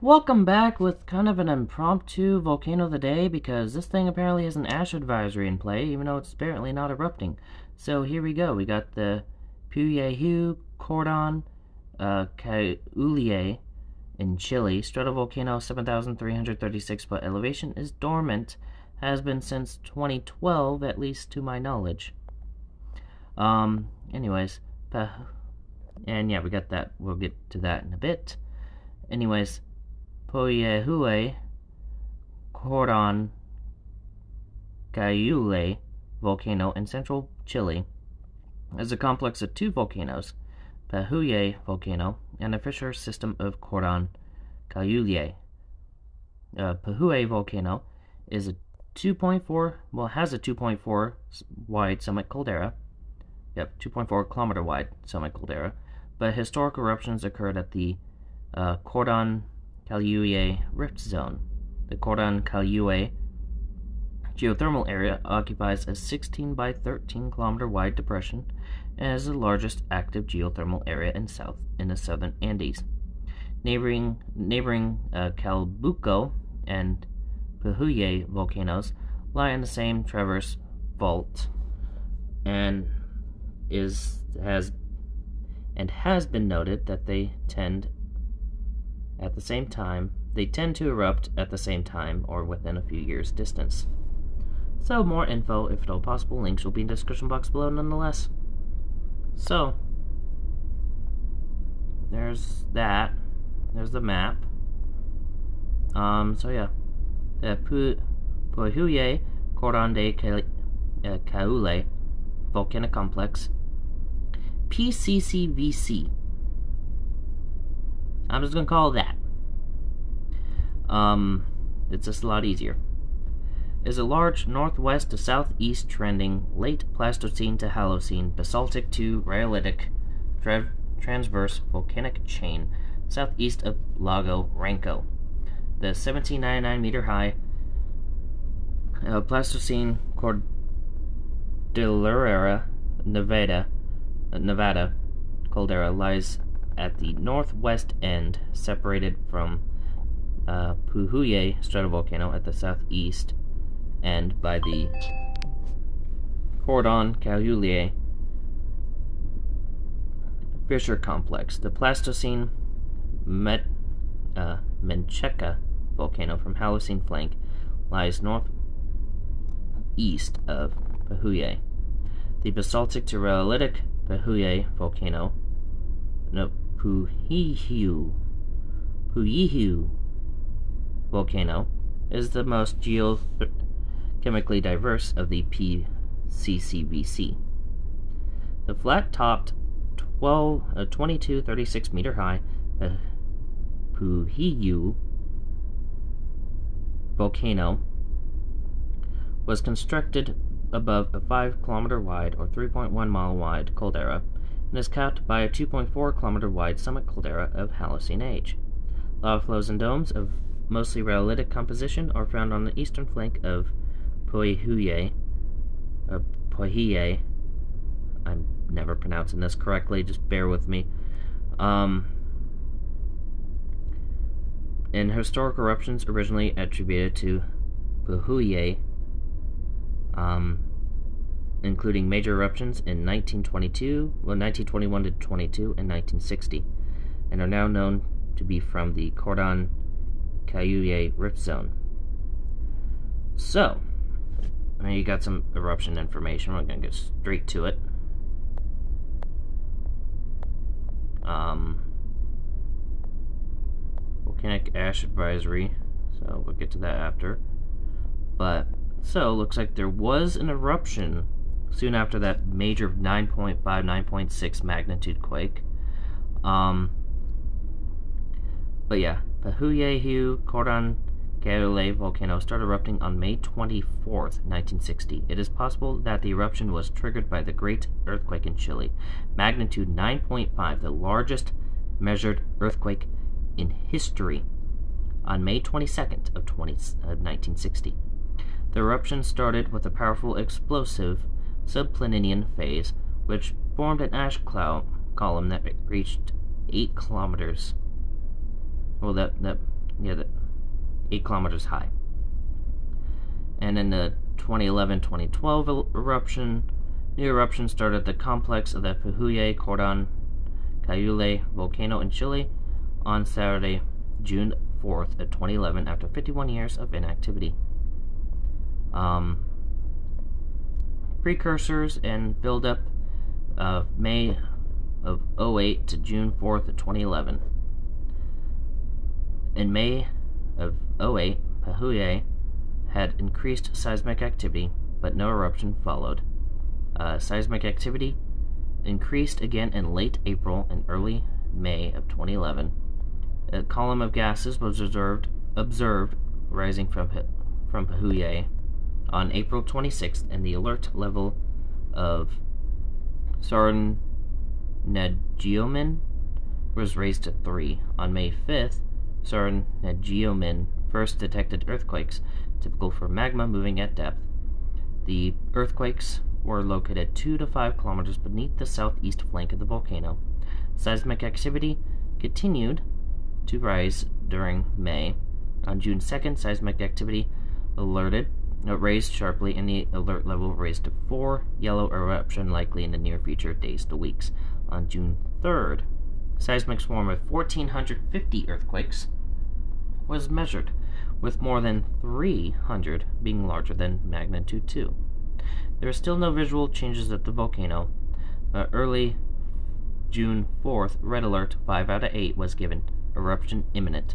Welcome back with kind of an impromptu volcano of the day because this thing apparently has an ash advisory in play, even though it's apparently not erupting. So here we go. We got the Puyehu Cordon uh, Caulle in Chile. Stratovolcano 7,336 foot elevation is dormant. Has been since 2012, at least to my knowledge. Um, anyways, and yeah, we got that. We'll get to that in a bit. Anyways, Poyehue Cordon Caulle volcano in central Chile is a complex of two volcanoes, Pahuye volcano and a fissure system of Cordon Caulle. Uh, Pahuye volcano is a 2.4 well has a 2.4 wide summit caldera. Yep, 2.4 kilometer wide summit caldera, but historic eruptions occurred at the uh, Cordon Caulle Rift Zone. The Cordon Caulle geothermal area occupies a 16 by 13 kilometer wide depression and is the largest active geothermal area in south in the southern Andes. Neighboring neighboring uh, Calbuco and Pahuye volcanoes lie in the same traverse fault and is has and has been noted that they tend at the same time, they tend to erupt at the same time or within a few years' distance. So, more info, if at all possible, links will be in the description box below nonetheless. So, there's that. There's the map. Um, so yeah. The Puhuye Cordon de Caulle Volcanic Complex PCCVC I'm just gonna call that. Um, it's just a lot easier. Is a large northwest to southeast trending late Pleistocene to Holocene basaltic to rhyolitic tra transverse volcanic chain southeast of Lago Ranco. The 1799 meter high uh, Pleistocene Cordillera Nevada, Nevada caldera lies at the northwest end, separated from uh, Puhuye stratovolcano at the southeast end by the Cordon Caulle fissure complex. The Pleistocene Met, uh, Menchaca volcano from Holocene flank lies northeast of Pahuye. The basaltic to rhyolitic Pahuye volcano no, Puhihu, Puyihu volcano is the most geochemically diverse of the PCCVC. The flat-topped 12, uh, 22, 36 meter high uh, volcano was constructed above a 5 kilometer wide or 3.1 mile wide caldera and is capped by a 2.4 kilometer wide summit caldera of Holocene age. Lava flows and domes of mostly rhyolitic composition are found on the eastern flank of Poihuye, uh. I'm never pronouncing this correctly, just bear with me. Um, in historic eruptions originally attributed to Pohuye, um, including major eruptions in 1922, well, 1921 to 22, and 1960, and are now known to be from the Cordon Caulle Rift Zone. So, you got some eruption information. We're going to get straight to it. Um, volcanic ash advisory, so we'll get to that after. But, so, looks like there was an eruption soon after that major 9.5, 9.6 magnitude quake. Um, but yeah, Pahuyehu Cordon Caulle volcano started erupting on May 24th, 1960. It is possible that the eruption was triggered by the Great Earthquake in Chile, magnitude 9.5, the largest measured earthquake in history, on May 22nd of 20, uh, 1960. The eruption started with a powerful explosive subplinian phase, which formed an ash cloud column that reached 8 kilometers. Well, that, that yeah, the, 8 kilometers high. And in the 2011-2012 eruption, the eruption started the complex of the Pujuye Cordon Caulle volcano in Chile on Saturday, June 4th of 2011 after 51 years of inactivity. Um, precursors and buildup of May of 08 to June 4th of 2011. In May of 08, Pahuye had increased seismic activity, but no eruption followed. Uh, seismic activity increased again in late April and early May of 2011. A column of gases was observed, observed rising from, from Pahuye on April 26th, and the alert level of Saran Nedgeomin was raised to 3. On May 5th, Saran Nedgeomin first detected earthquakes, typical for magma moving at depth. The earthquakes were located 2 to 5 kilometers beneath the southeast flank of the volcano. Seismic activity continued to rise during May. On June 2nd, seismic activity alerted raised sharply and the alert level raised to 4, yellow eruption likely in the near future days to weeks. On June 3rd, seismic swarm of 1450 earthquakes was measured, with more than 300 being larger than magnitude 2. There are still no visual changes at the volcano. Uh, early June 4th, red alert 5 out of 8 was given, eruption imminent,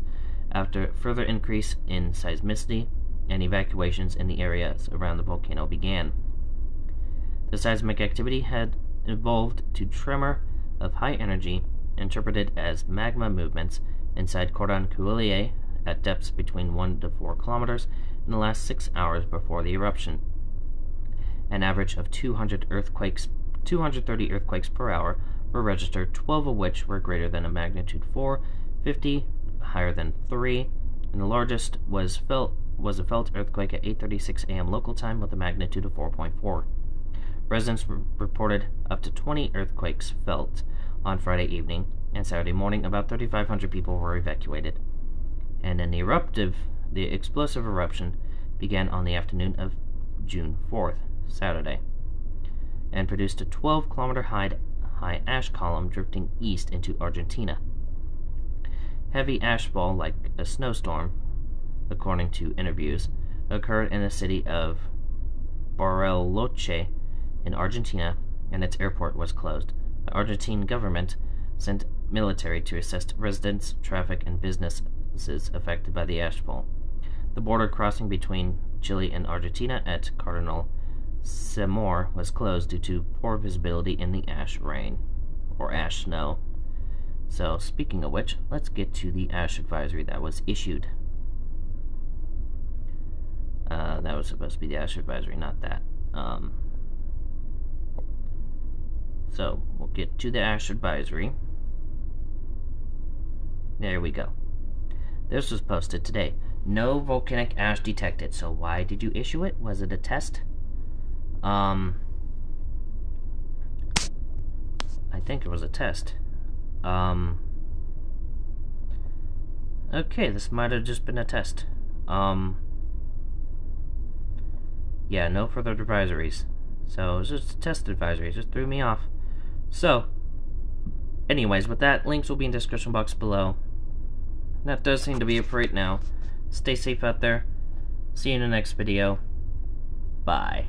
after further increase in seismicity and evacuations in the areas around the volcano began. The seismic activity had evolved to tremor of high energy, interpreted as magma movements inside Cordon Caulle at depths between 1 to 4 kilometers in the last six hours before the eruption. An average of 200 earthquakes, 230 earthquakes per hour were registered, 12 of which were greater than a magnitude 4, 50 higher than 3, and the largest was felt was a felt earthquake at 8:36 a.m. local time with a magnitude of 4.4. Residents reported up to 20 earthquakes felt on Friday evening and Saturday morning. About 3,500 people were evacuated. And an eruptive, the explosive eruption began on the afternoon of June 4th, Saturday, and produced a 12 kilometer high, high ash column drifting east into Argentina. Heavy ashfall, like a snowstorm, according to interviews, occurred in the city of Bariloche in Argentina, and its airport was closed. The Argentine government sent military to assist residents, traffic, and businesses affected by the ashfall. The border crossing between Chile and Argentina at Cardenal Samoré was closed due to poor visibility in the ash rain, or ash snow. So, speaking of which, let's get to the ash advisory that was issued. Uh, that was supposed to be the ash advisory, not that. Um, so, we'll get to the ash advisory. There we go. This was posted today. No volcanic ash detected. So why did you issue it? Was it a test? Um, I think it was a test. Um, okay, this might have just been a test. Um, yeah, no further advisories. So, just a test advisory. It just threw me off. So, anyways, with that, links will be in the description box below. That does seem to be it for right now. Stay safe out there. See you in the next video. Bye.